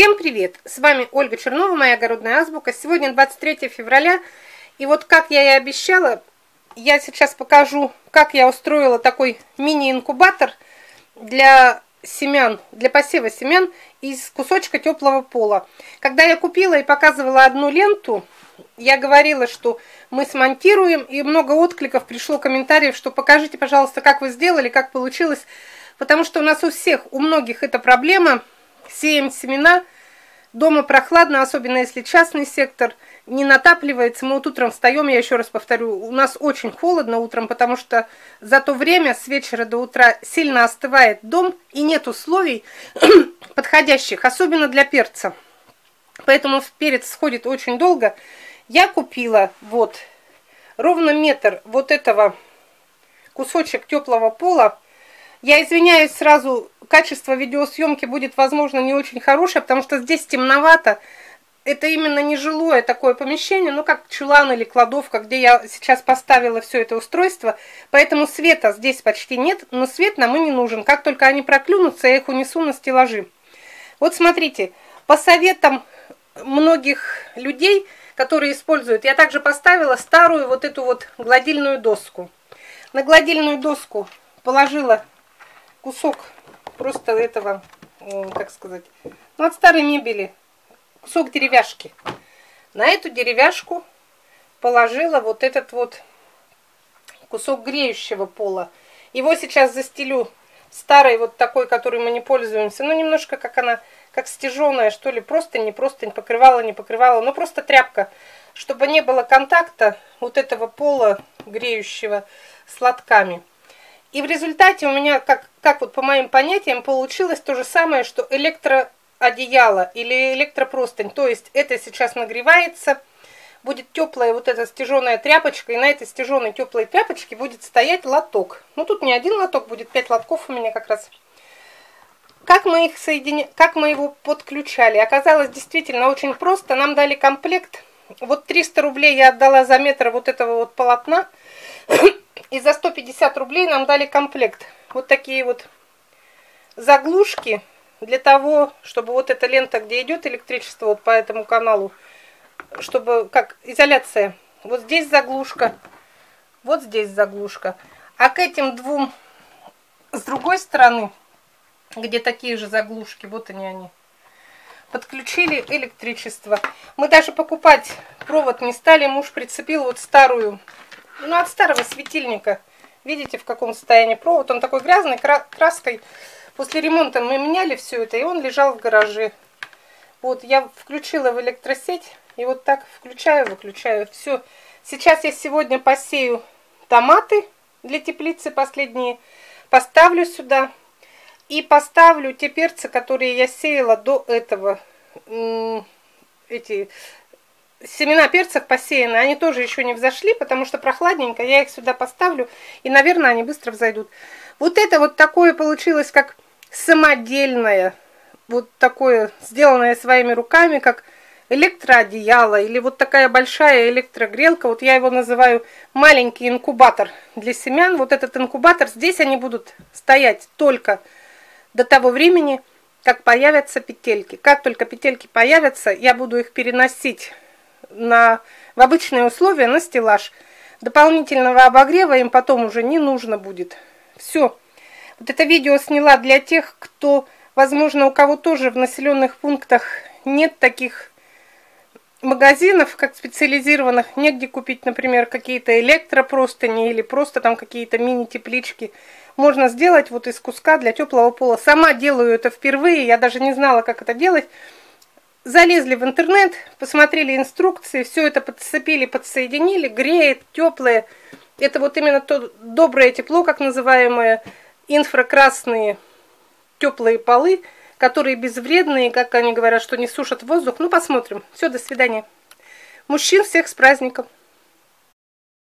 Всем привет! С вами Ольга Чернова, моя огородная азбука. Сегодня 23 февраля, и вот как я и обещала, я сейчас покажу, как я устроила такой мини-инкубатор для семян, для посева семян из кусочка теплого пола. Когда я купила и показывала одну ленту, я говорила, что мы смонтируем, и много откликов пришло комментариев, что покажите, пожалуйста, как вы сделали, как получилось, потому что у нас у всех, у многих эта проблема – Сеем семена. Дома прохладно, особенно если частный сектор, не натапливается. Мы вот утром встаем, я еще раз повторю, у нас очень холодно утром, потому что за то время с вечера до утра сильно остывает дом и нет условий подходящих, особенно для перца. Поэтому перец сходит очень долго. Я купила вот ровно метр вот этого кусочек теплого пола. Я извиняюсь сразу качество видеосъемки будет, возможно, не очень хорошее, потому что здесь темновато. Это именно нежилое такое помещение, ну как чулан или кладовка, где я сейчас поставила все это устройство. Поэтому света здесь почти нет, но свет нам и не нужен. Как только они проклюнутся, я их унесу на стеллажи. Вот смотрите, по советам многих людей, которые используют, я также поставила старую вот эту вот гладильную доску. На гладильную доску положила кусок просто этого, как сказать, ну, от старой мебели, кусок деревяшки. На эту деревяшку положила вот этот вот кусок греющего пола. Его сейчас застелю старой вот такой, которой мы не пользуемся. Ну, немножко как она, как стяженая, что ли, просто не просто не покрывала, не покрывала, но просто тряпка, чтобы не было контакта вот этого пола греющего с лотками. И в результате у меня, как, как вот по моим понятиям, получилось то же самое, что электроодеяло или электропростынь. То есть это сейчас нагревается, будет теплая вот эта стяженая тряпочка, и на этой стяженой теплой тряпочке будет стоять лоток. Ну тут не один лоток, будет пять лотков у меня как раз. Как мы их соединя... как мы его подключали? Оказалось действительно очень просто. Нам дали комплект. Вот 300 рублей я отдала за метр вот этого вот полотна. И за 150 рублей нам дали комплект. Вот такие вот заглушки для того, чтобы вот эта лента, где идет электричество вот по этому каналу, чтобы как изоляция. Вот здесь заглушка, вот здесь заглушка. А к этим двум с другой стороны, где такие же заглушки, вот они они, подключили электричество. Мы даже покупать провод не стали, муж прицепил вот старую ну, от старого светильника. Видите, в каком состоянии провод. Он такой грязный, краской. После ремонта мы меняли все это, и он лежал в гараже. Вот, я включила в электросеть, и вот так включаю, выключаю. Все. Сейчас я сегодня посею томаты для теплицы последние. Поставлю сюда. И поставлю те перцы, которые я сеяла до этого. Эти семена перцев посеяны, они тоже еще не взошли, потому что прохладненько. Я их сюда поставлю, и, наверное, они быстро взойдут. Вот это вот такое получилось, как самодельное, вот такое, сделанное своими руками, как электроодеяло, или вот такая большая электрогрелка. Вот я его называю маленький инкубатор для семян. Вот этот инкубатор, здесь они будут стоять только до того времени, как появятся петельки. Как только петельки появятся, я буду их переносить на, в обычные условия на стеллаж. Дополнительного обогрева им потом уже не нужно будет. Все. Вот это видео сняла для тех, кто, возможно, у кого тоже в населенных пунктах нет таких магазинов, как специализированных, негде купить, например, какие-то электропростыни или просто там какие-то мини-теплички. Можно сделать вот из куска для теплого пола. Сама делаю это впервые, я даже не знала, как это делать. Залезли в интернет, посмотрели инструкции, все это подцепили, подсоединили, греет, теплое. Это вот именно то доброе тепло, как называемое, инфракрасные теплые полы, которые безвредные, как они говорят, что не сушат воздух. Ну, посмотрим. Все, до свидания. Мужчин всех с праздником.